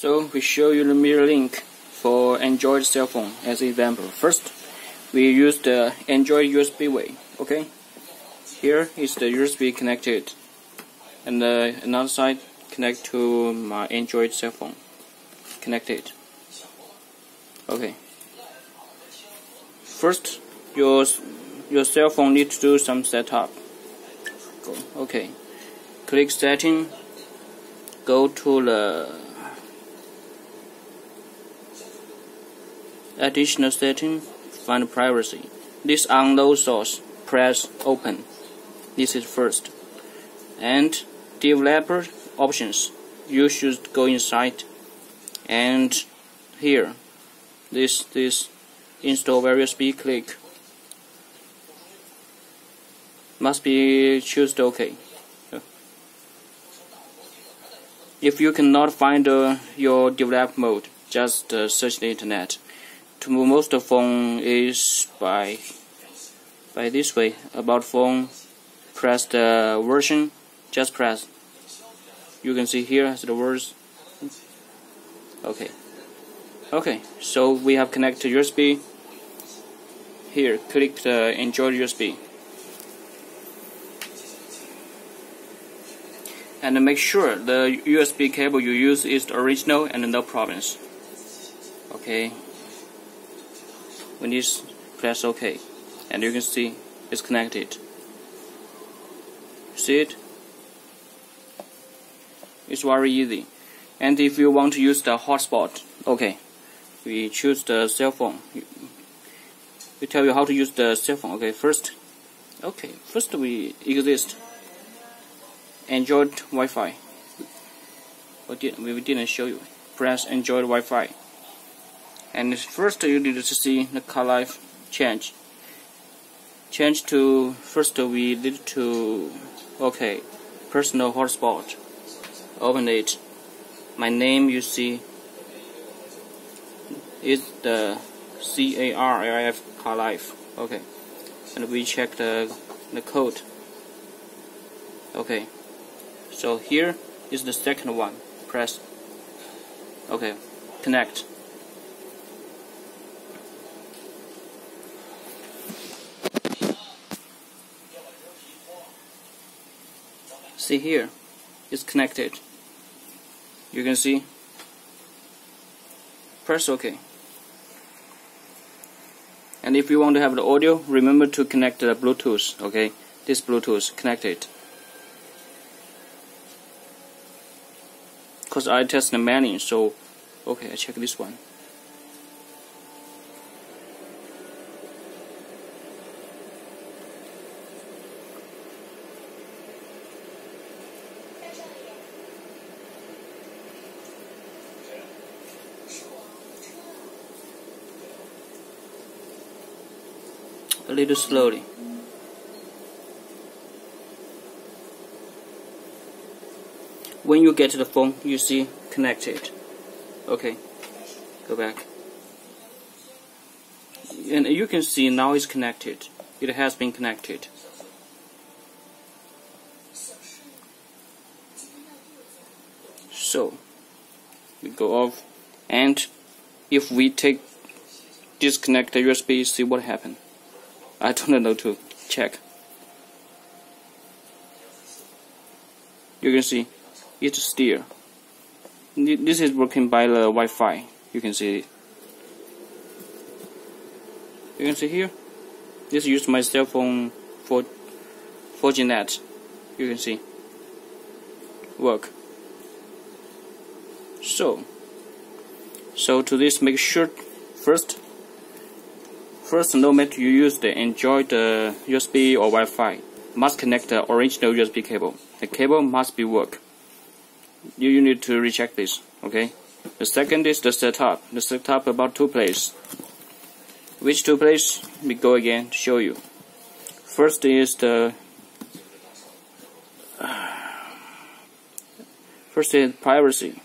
So we show you the mirror link for Android cell phone as an example. First, we use the Android USB way. Okay, here is the USB connected, and the another side connect to my Android cell phone. Connected. Okay. First, your your cell phone needs to do some setup. Okay. Click setting. Go to the Additional setting, find privacy. This unknown source, press open. This is first. And developer options, you should go inside. And here, this this install via USB click. Must be choose OK. If you cannot find uh, your develop mode, just uh, search the internet to move most of the phone is by by this way. About phone press the version just press. You can see here the words. Okay. Okay so we have connected USB here click the Android USB and make sure the USB cable you use is original and no problems. Okay when you press OK and you can see it's connected. See it? It's very easy. And if you want to use the hotspot okay we choose the cell phone. We tell you how to use the cell phone okay first. Okay first we exist. Android Wi-Fi. We didn't show you. Press Android Wi-Fi and first you need to see the car life change. Change to first we need to okay personal hotspot. Open it. My name you see is the CARLF car life okay. And we check the the code. Okay. So here is the second one. Press. Okay. Connect see here. It's connected. You can see? Press OK. And if you want to have the audio remember to connect the Bluetooth okay this Bluetooth connected. Because I test the many so okay I check this one a little slowly. When you get to the phone, you see connected. Okay, go back. And you can see now it's connected. It has been connected. So, we go off and if we take disconnect the USB, see what happened. I don't know to check. You can see it's still. This is working by the Wi-Fi. You can see. You can see here. This use my cell phone for 4G net. You can see work. So, so to this, make sure first First, no matter you use the Android uh, the USB or Wi-Fi, must connect the original USB cable. The cable must be work. You, you need to recheck this, okay? The second is the setup. The setup about two places. Which two places? We go again to show you. First is the first is privacy.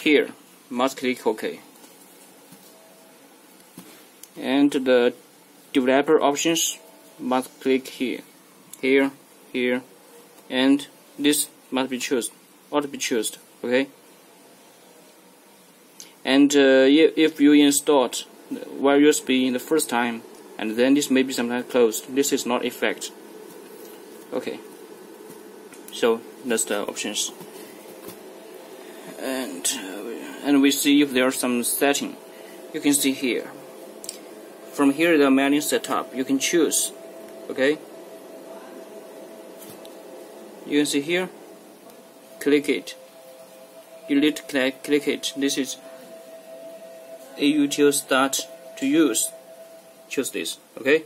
Here, must click OK and the developer options must click here here here and this must be chosen ought to be chosen okay? And uh, if you installed via USB in the first time and then this may be sometimes closed this is not effect okay? So that's the options. And uh, and we see if there are some setting. You can see here from here the menu setup you can choose. Okay? You can see here? Click it. Need click, click it. This is a util start to use. Choose this. Okay?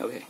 Okay